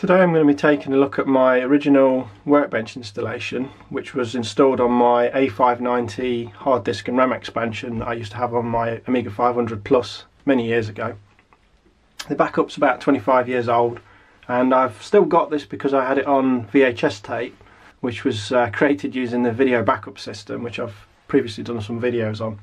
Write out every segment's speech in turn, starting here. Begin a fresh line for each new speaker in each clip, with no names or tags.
Today I'm going to be taking a look at my original workbench installation which was installed on my A590 hard disk and RAM expansion that I used to have on my Amiga 500 Plus many years ago. The backup's about 25 years old and I've still got this because I had it on VHS tape which was uh, created using the video backup system which I've previously done some videos on.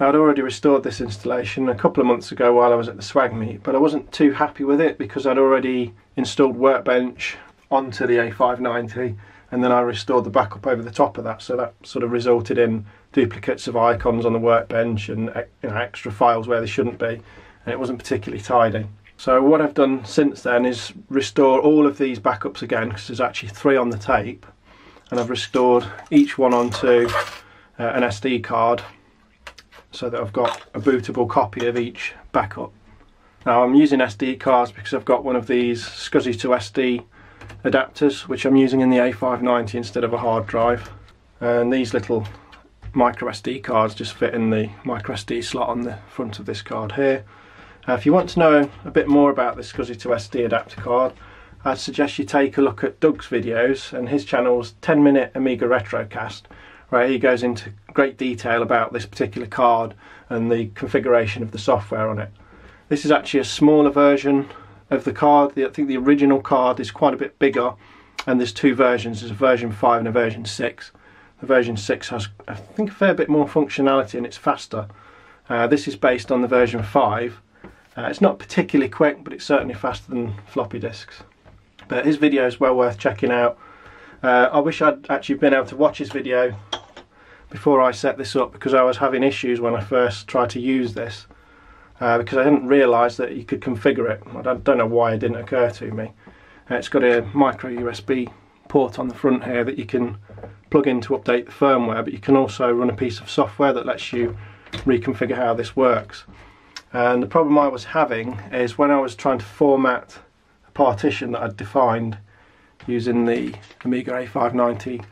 I'd already restored this installation a couple of months ago while I was at the swag meet, but I wasn't too happy with it because I'd already installed Workbench onto the A590 and then I restored the backup over the top of that, so that sort of resulted in duplicates of icons on the Workbench and you know, extra files where they shouldn't be, and it wasn't particularly tidy. So what I've done since then is restore all of these backups again, because there's actually three on the tape, and I've restored each one onto uh, an SD card so that I've got a bootable copy of each backup. Now I'm using SD cards because I've got one of these SCSI to SD adapters which I'm using in the A590 instead of a hard drive and these little micro SD cards just fit in the micro SD slot on the front of this card here. Uh, if you want to know a bit more about this SCSI to SD adapter card I'd suggest you take a look at Doug's videos and his channel's 10 minute Amiga Retrocast where he goes into great detail about this particular card and the configuration of the software on it. This is actually a smaller version of the card. I think the original card is quite a bit bigger and there's two versions. There's a version 5 and a version 6. The version 6 has, I think, a fair bit more functionality and it's faster. Uh, this is based on the version 5. Uh, it's not particularly quick, but it's certainly faster than floppy disks. But his video is well worth checking out. Uh, I wish I'd actually been able to watch his video before I set this up because I was having issues when I first tried to use this uh, because I didn't realise that you could configure it. I don't, don't, know why it didn't occur to me. Uh, it's got a micro USB port on the front here that you can plug in to update the firmware but you can also run a piece of software that lets you reconfigure how this works. And the problem I was having is when I was trying to format a partition that I'd defined using the Amiga A590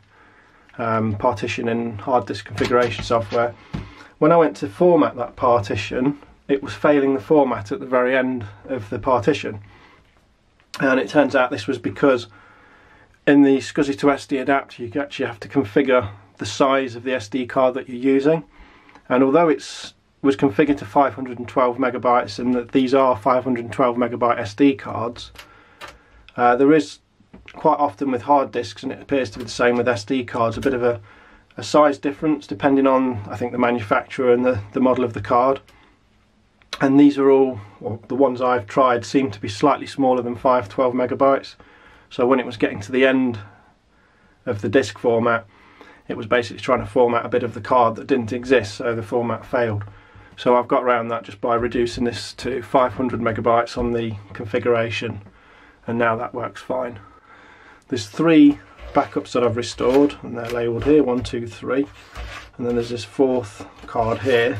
um, partition and hard disk configuration software. When I went to format that partition, it was failing the format at the very end of the partition. And it turns out this was because in the SCSI to SD adapter you actually have to configure the size of the SD card that you're using. And although it was configured to 512 megabytes and that these are 512 megabyte SD cards, uh, there is quite often with hard disks, and it appears to be the same with SD cards, a bit of a, a size difference depending on, I think, the manufacturer and the, the model of the card. And these are all, well, the ones I've tried seem to be slightly smaller than 512 megabytes. So when it was getting to the end of the disk format, it was basically trying to format a bit of the card that didn't exist, so the format failed. So I've got around that just by reducing this to 500 megabytes on the configuration, and now that works fine. There's three backups that I've restored and they're labelled here, one, two, three. And then there's this fourth card here.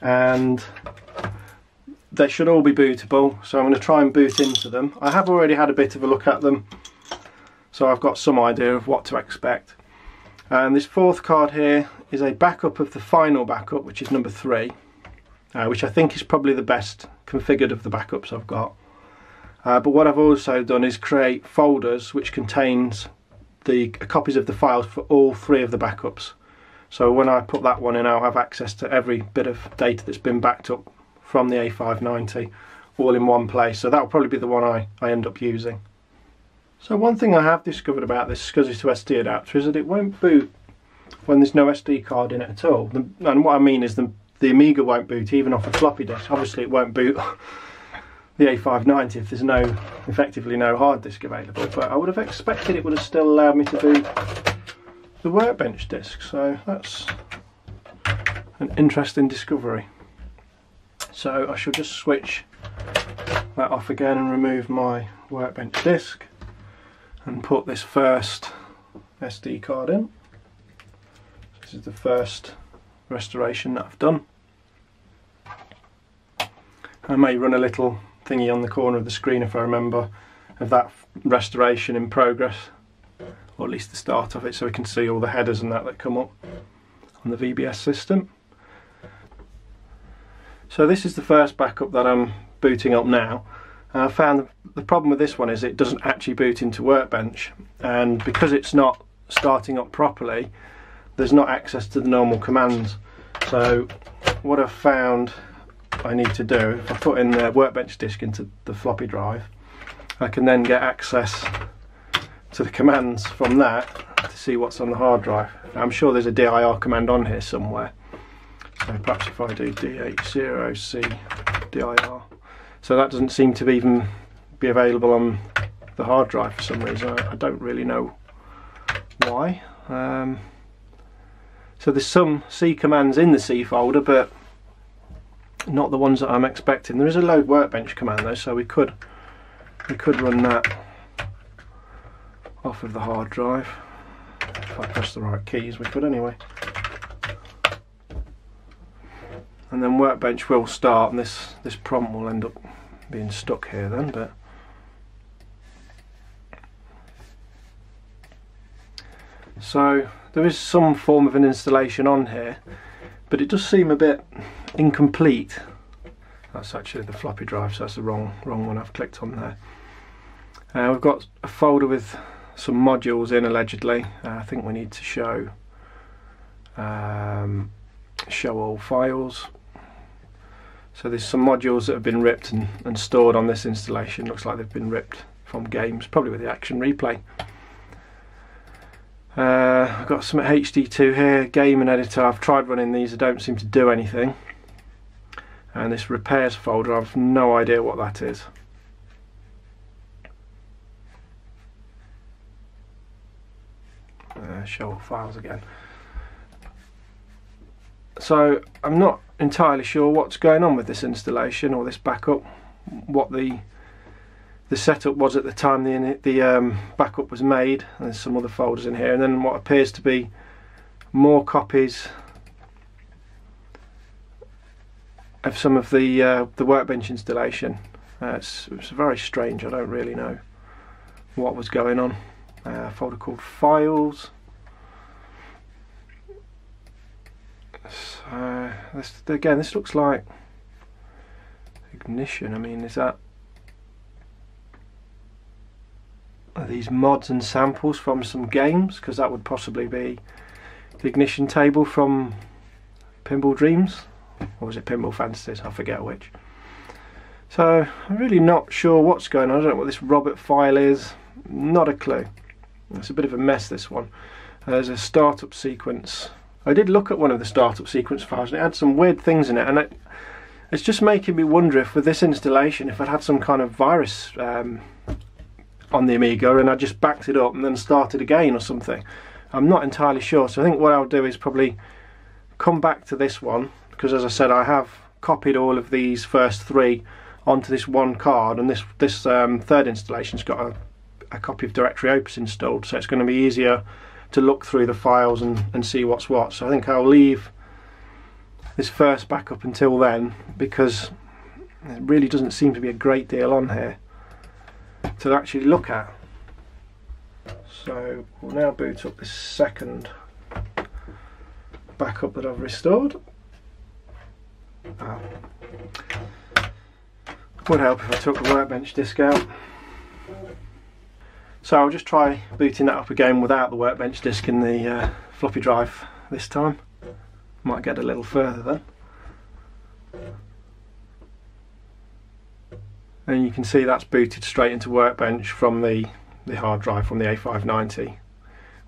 And they should all be bootable, so I'm going to try and boot into them. I have already had a bit of a look at them, so I've got some idea of what to expect. And this fourth card here is a backup of the final backup, which is number three, uh, which I think is probably the best configured of the backups I've got. Uh, but what I've also done is create folders which contains the copies of the files for all three of the backups. So when I put that one in, I'll have access to every bit of data that's been backed up from the A590 all in one place. So that'll probably be the one I, I end up using. So one thing I have discovered about this SCSI to SD adapter is that it won't boot when there's no SD card in it at all. And what I mean is the, the Amiga won't boot even off a floppy disk. Obviously it won't boot the A590 if there's no, effectively no hard disk available, but I would have expected it would have still allowed me to do the workbench disk, so that's an interesting discovery. So I shall just switch that off again and remove my workbench disk and put this first SD card in. This is the first restoration that I've done. I may run a little thingy on the corner of the screen if I remember of that restoration in progress or at least the start of it so we can see all the headers and that that come up on the VBS system. So this is the first backup that I'm booting up now And I found the problem with this one is it doesn't actually boot into Workbench, and because it's not starting up properly, there's not access to the normal commands. So what I've found I need to do, if I put in the Workbench disk into the floppy drive, I can then get access to the commands from that to see what's on the hard drive. I'm sure there's a dir command on here somewhere. So perhaps if I do dh0c dir. So that doesn't seem to even be available on the hard drive for some reason. I, don't really know why. Um, so there's some C commands in the C folder, but not the ones that I'm expecting. There is a load workbench command though, so we could we could run that off of the hard drive. If I press the right keys, we could anyway. And then workbench will start, and this this prompt will end up being stuck here then, but. So there is some form of an installation on here, but it does seem a bit incomplete. That's actually the floppy drive, so that's the wrong wrong one I've clicked on there. Uh, we've got a folder with some modules in allegedly. Uh, I think we need to show um, show all files. So there's some modules that have been ripped and, and stored on this installation. Looks like they've been ripped from games, probably with the action replay. Uh, I've got some HD2 here, game and editor. I've tried running these, they don't seem to do anything. And this repairs folder, I've no idea what that is. Uh, show files again. So I'm not entirely sure what's going on with this installation or this backup, what the the setup was at the time the, the um, backup was made. There's some other folders in here and then what appears to be more copies of some of the uh, the workbench installation. Uh, it's, it's, very strange. I don't really know what was going on. Uh, folder called files. So this again, this looks like ignition. I mean, is that are these mods and samples from some games? Because that would possibly be the ignition table from Pinball Dreams, or was it Pinball Fantasies? I forget which. So I'm really not sure what's going on. I don't know what this Robert file is. Not a clue. It's a bit of a mess this one. Uh, there's a startup sequence. I did look at one of the startup sequence files and it had some weird things in it and it, it's just making me wonder if with this installation if I'd had some kind of virus um, on the Amiga and I just backed it up and then started again or something. I'm not entirely sure. So I think what I'll do is probably come back to this one because as I said I have copied all of these first three onto this one card and this this um, third installation's got a, a copy of Directory Opus installed so it's going to be easier to look through the files and, and see what's what. So I think I'll leave this first backup until then because it really doesn't seem to be a great deal on here to actually look at. So we'll now boot up this second backup that I've restored. Would help if I took the workbench disk out. So I'll just try booting that up again without the workbench disk in the uh, floppy drive this time. Might get a little further then. and you can see that's booted straight into Workbench from the, the hard drive from the A590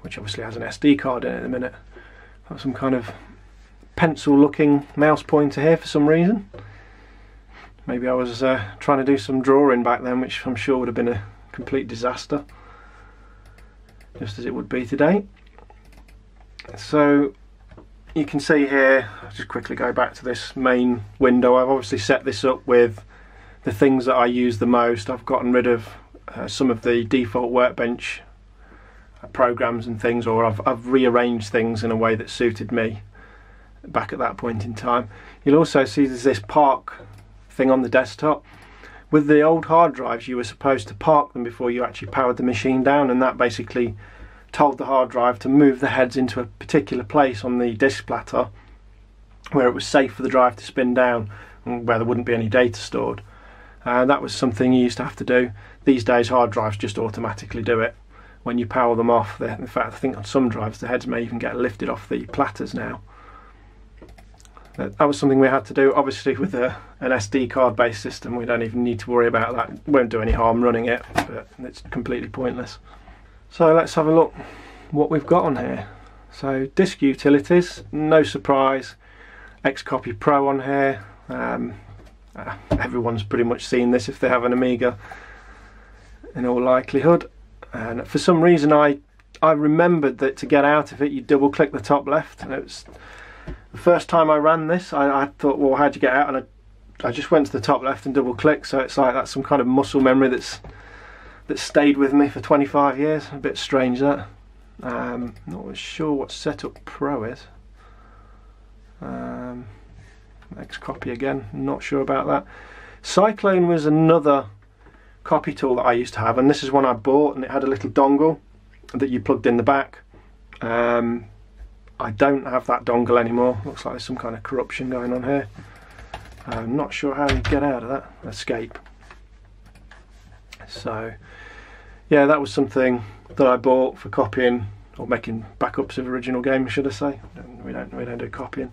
which obviously has an SD card in it at the minute. Got some kind of pencil looking mouse pointer here for some reason. Maybe I was uh, trying to do some drawing back then which I'm sure would have been a complete disaster just as it would be today. So you can see here, I'll just quickly go back to this main window. I've obviously set this up with the things that I use the most. I've gotten rid of uh, some of the default workbench programs and things, or I've, I've rearranged things in a way that suited me back at that point in time. You'll also see there's this park thing on the desktop. With the old hard drives, you were supposed to park them before you actually powered the machine down, and that basically told the hard drive to move the heads into a particular place on the disk platter where it was safe for the drive to spin down and where there wouldn't be any data stored Uh, that was something you used to have to do. These days, hard drives just automatically do it. When you power them off, in fact, I think on some drives the heads may even get lifted off the platters now. That was something we had to do. Obviously, with a, an SD card based system, we don't even need to worry about that. Won't do any harm running it, but it's completely pointless. So let's have a look what we've got on here. So disk utilities, no surprise, Xcopy Pro on here. Um, uh, everyone's pretty much seen this if they have an Amiga in all likelihood. And for some reason I I remembered that to get out of it you double click the top left and it was the first time I ran this I, I thought well how'd you get out and I, I just went to the top left and double click so it's like that's some kind of muscle memory that's that stayed with me for 25 years a bit strange that um, not sure what Setup Pro is. Um, copy again, not sure about that. Cyclone was another copy tool that I used to have, and this is one I bought, and it had a little dongle that you plugged in the back. Um, I don't have that dongle anymore. Looks like there's some kind of corruption going on here. I'm not sure how you get out of that. Escape. So, yeah, that was something that I bought for copying or making backups of original games, should I say? We don't we don't do copying.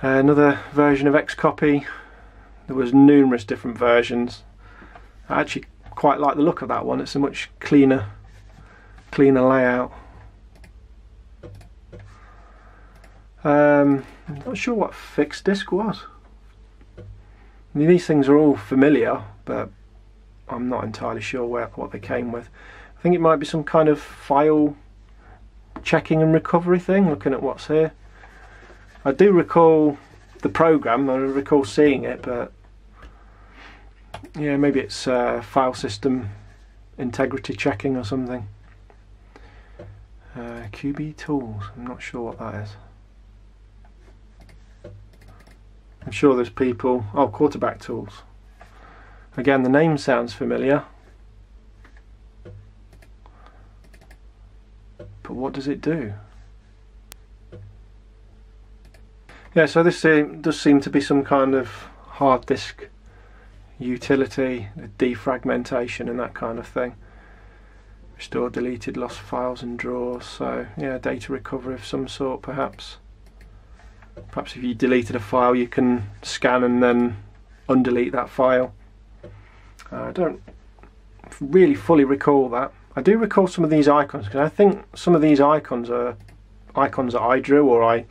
Another version of Xcopy. There was numerous different versions. I actually quite like the look of that one. It's a much cleaner, cleaner layout. Um, I'm not sure what fixed disk was. I mean, these things are all familiar, but I'm not entirely sure where, what they came with. I think it might be some kind of file checking and recovery thing, looking at what's here. I do recall the program, I recall seeing it, but yeah, maybe it's uh, file system integrity checking or something. Uh, QB Tools, I'm not sure what that is. I'm sure there's people. Oh, quarterback tools. Again, the name sounds familiar. But what does it do? Yeah, so this does seem to be some kind of hard disk utility, defragmentation and that kind of thing. Restore deleted lost files and drawers, so yeah, data recovery of some sort perhaps. Perhaps if you deleted a file you can scan and then undelete that file. Uh, I don't really fully recall that. I do recall some of these icons because I think some of these icons are icons that I drew or I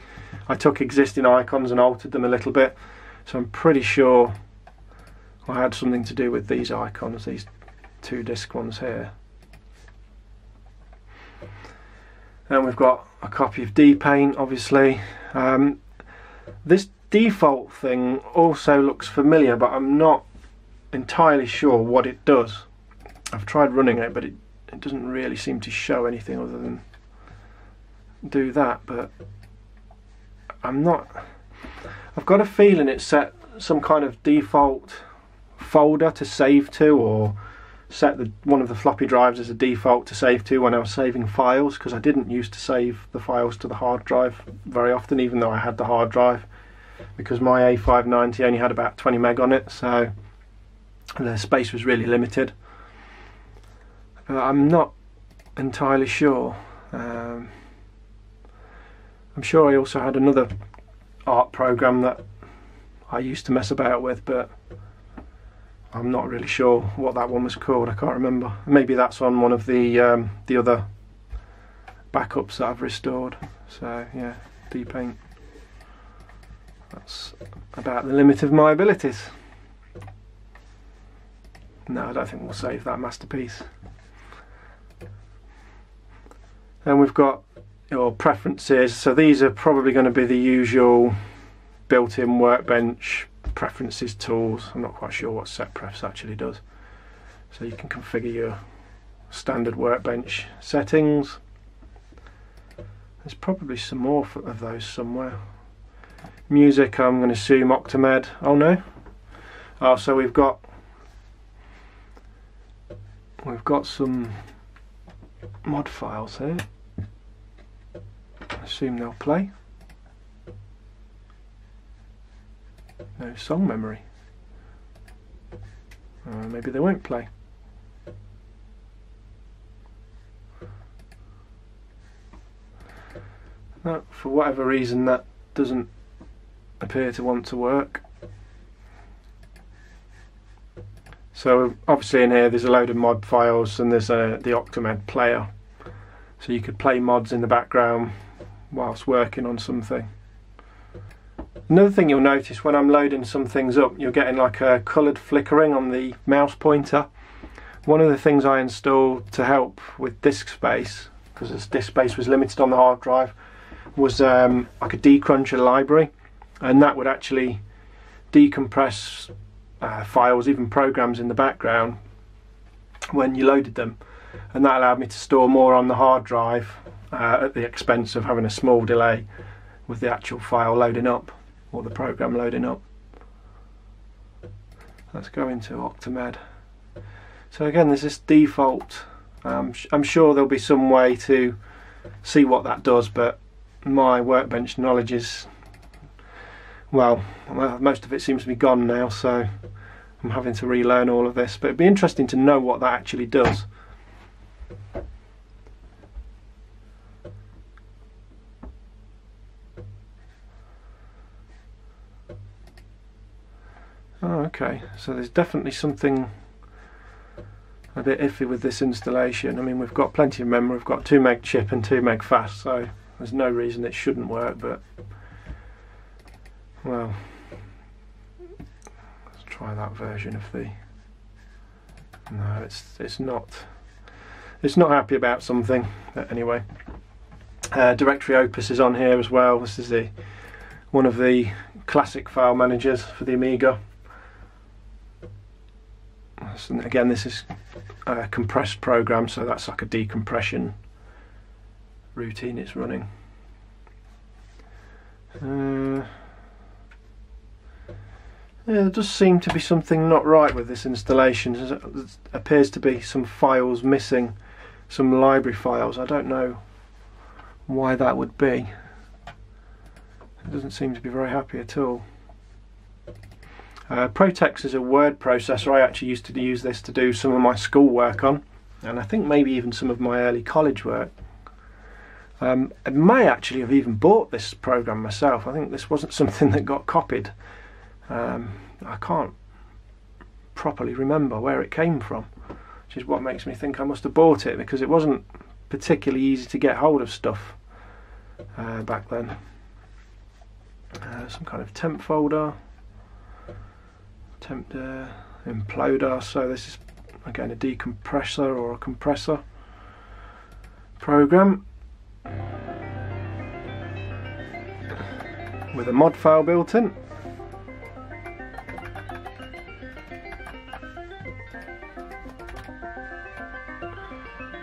I took existing icons and altered them a little bit so I'm pretty sure I had something to do with these icons these two disc ones here Then we've got a copy of D-Paint obviously um, this default thing also looks familiar but I'm not entirely sure what it does. I've tried running it but it it doesn't really seem to show anything other than do that but I'm not I've got a feeling it set some kind of default folder to save to or set the, one of the floppy drives as a default to save to when I was saving files because I didn't used to save the files to the hard drive very often even though I had the hard drive because my A590 only had about 20 meg on it so the space was really limited but I'm not entirely sure. Um, I'm sure I also had another art program that I used to mess about with, but I'm not really sure what that one was called. I can't remember. Maybe that's on one of the um, the other backups that I've restored. So yeah, D-Paint. That's about the limit of my abilities. No, I don't think we'll save that masterpiece Then we've got your preferences so these are probably going to be the usual built-in workbench preferences tools. I'm not quite sure what set prefs actually does. So you can configure your standard workbench settings. There's probably some more of those somewhere. Music I'm going to assume Octamed oh no. Oh so we've got we've got some mod files here. Assume they'll play. No song memory. Uh, maybe they won't play. No, for whatever reason that doesn't appear to want to work. So obviously in here there's a load of mod files and there's a, the Octamed player. So you could play mods in the background whilst working on something. Another thing you'll notice when I'm loading some things up, you're getting like a coloured flickering on the mouse pointer. One of the things I installed to help with disk space, because disk space was limited on the hard drive, was um, like a decruncher library, and that would actually decompress uh, files, even programs in the background, when you loaded them, and that allowed me to store more on the hard drive uh, at the expense of having a small delay with the actual file loading up or the program loading up. Let's go into Octamed. So again, there's this default. Um, I'm sure there'll be some way to see what that does, but my workbench knowledge is well, most of it seems to be gone now, so I'm having to relearn all of this. But it'd be interesting to know what that actually does. Oh, okay. So there's definitely something a bit iffy with this installation. I mean, we've got plenty of memory. We've got 2 meg chip and 2 meg fast, so there's no reason it shouldn't work, but well, let's try that version of the. No, it's it's not. It's not happy about something. But anyway, uh, directory Opus is on here as well. This is the one of the classic file managers for the Amiga. So again, this is a compressed program, so that's like a decompression routine it's running. Uh, yeah, there does seem to be something not right with this installation. There appears to be some files missing, some library files. I don't know why that would be. It doesn't seem to be very happy at all. Uh, Protex is a word processor. I actually used to use this to do some of my school work on, and I think maybe even some of my early college work. Um, I may actually have even bought this program myself. I think this wasn't something that got copied. Um, I can't properly remember where it came from, which is what makes me think I must have bought it because it wasn't particularly easy to get hold of stuff uh, back then. Uh, some kind of temp folder temp uh, imploder. So this is again a decompressor or a compressor program with a mod file built in.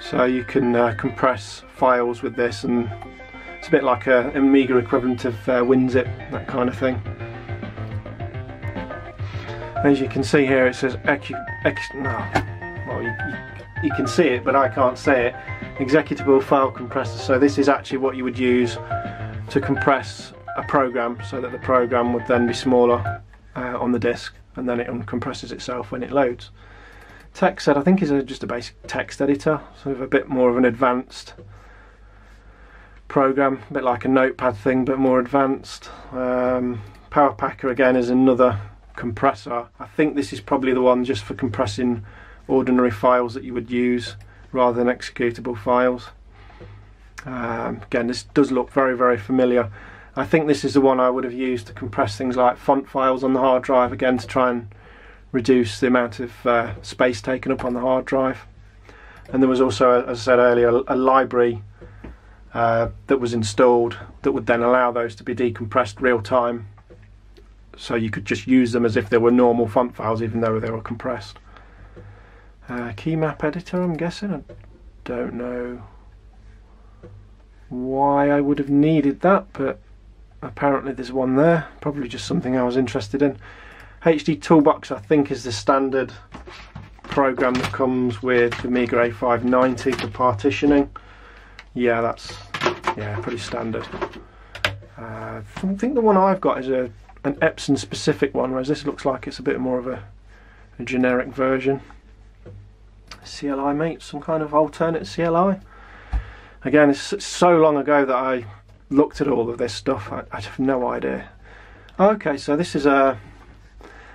So you can uh, compress files with this and it's a bit like a Amiga equivalent of uh, WinZip that kind of thing as you can see here it says ex no, well you, you, you, can see it but I can't say it. Executable file compressor. So this is actually what you would use to compress a program so that the program would then be smaller uh, on the disk and then it uncompresses itself when it loads. TextEd I think is a, just a basic text editor sort of a bit more of an advanced program a bit like a notepad thing but more advanced. Um, PowerPacker again is another compressor. I think this is probably the one just for compressing ordinary files that you would use rather than executable files. Um, again, this does look very, very familiar. I think this is the one I would have used to compress things like font files on the hard drive, again to try and reduce the amount of uh, space taken up on the hard drive. And there was also, as I said earlier, a, library uh, that was installed that would then allow those to be decompressed real time so you could just use them as if they were normal font files even though they were compressed. Uh, key map editor I'm guessing, I don't know why I would have needed that but apparently there's one there, probably just something I was interested in. HD Toolbox I think is the standard program that comes with the Amiga A590 for partitioning. Yeah, that's yeah pretty standard. Uh, I think the one I've got is a an Epson specific one, whereas this looks like it's a bit more of a, a generic version. CLI mate, some kind of alternate CLI. Again, it's so long ago that I looked at all of this stuff. I, I have no idea. Okay, so this is a.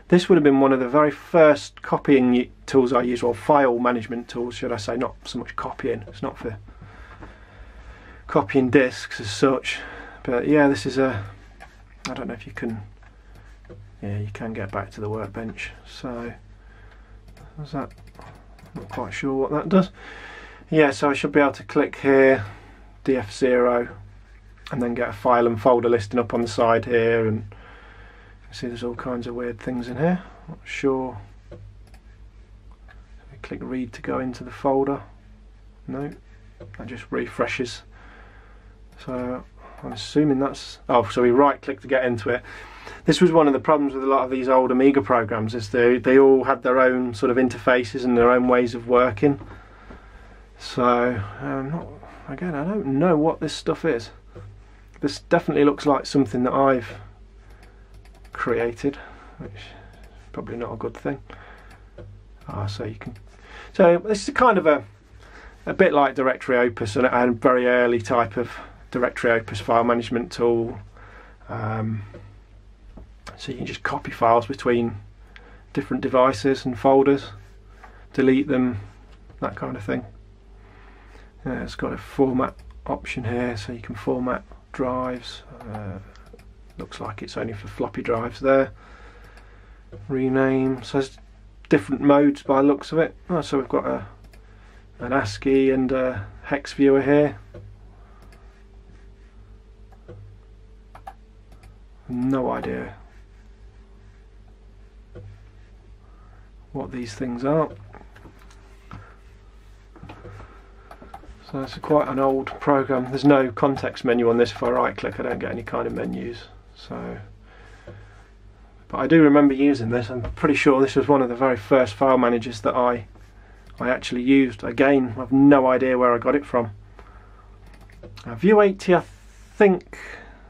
This would have been one of the very first copying tools I used, or file management tools, should I say? Not so much copying. It's not for copying disks as such. But yeah, this is a. I don't know if you can. Yeah, you can get back to the workbench. So, is that? Not quite sure what that does. Yeah, so I should be able to click here, DF0, and then get a file and folder listing up on the side here. And see, there's all kinds of weird things in here. Not sure. click read to go into the folder. No, that just refreshes. So I'm assuming that's. Oh, so we right click to get into it this was one of the problems with a lot of these old Amiga programs is they they all had their own sort of interfaces and their own ways of working. So um, not, again, I don't know what this stuff is. This definitely looks like something that I've created, which is probably not a good thing. Ah, so you can. So this is kind of a a bit like Directory Opus and a very early type of Directory Opus file management tool. Um, so you can just copy files between different devices and folders, delete them, that kind of thing. Yeah, it's got a format option here, so you can format drives. Uh, looks like it's only for floppy drives there. Rename, so there's different modes by looks of it. Oh, so we've got a an ASCII and a hex viewer here. No idea what these things are. So it's quite an old program. There's no context menu on this. If I right click I don't get any kind of menus. So, But I do remember using this. I'm pretty sure this was one of the very first file managers that I I actually used. Again, I've no idea where I got it from. Uh, View 80 I think,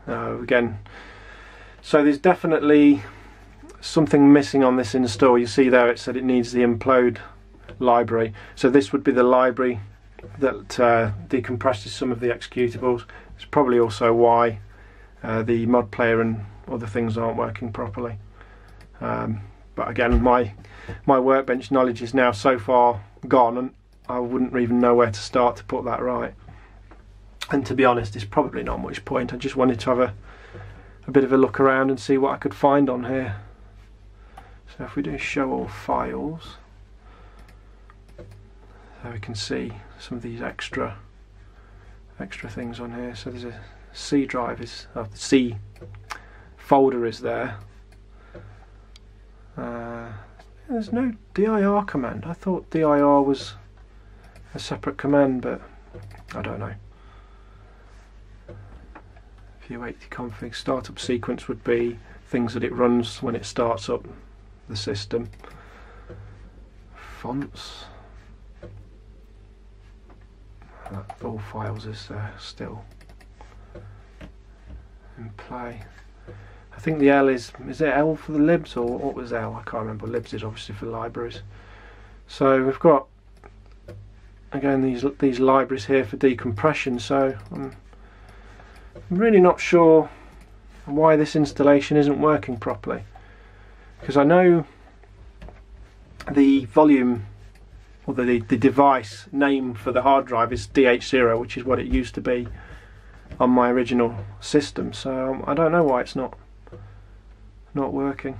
uh, again, so there's definitely something missing on this install. You see there it said it needs the implode library. So this would be the library that uh, decompresses some of the executables. It's probably also why uh, the mod player and other things aren't working properly. Um, but again, my my workbench knowledge is now so far gone, and I wouldn't even know where to start to put that right. And to be honest, it's probably not much point. I just wanted to have a a bit of a look around and see what I could find on here. So if we do show all files, we can see some of these extra extra things on here. So there's a C drive is uh, C folder is there. Uh, there's no dir command. I thought dir was a separate command, but I don't know. View 80 config startup sequence would be things that it runs when it starts up the system. Fonts. all files is uh, still in play. I think the L is, is it L for the libs or what was L? I can't remember. Libs is obviously for libraries. So we've got again these these libraries here for decompression. So I'm really not sure why this installation isn't working properly because I know the volume or the, the device name for the hard drive is DH0 which is what it used to be on my original system. So um, I don't know why it's not not working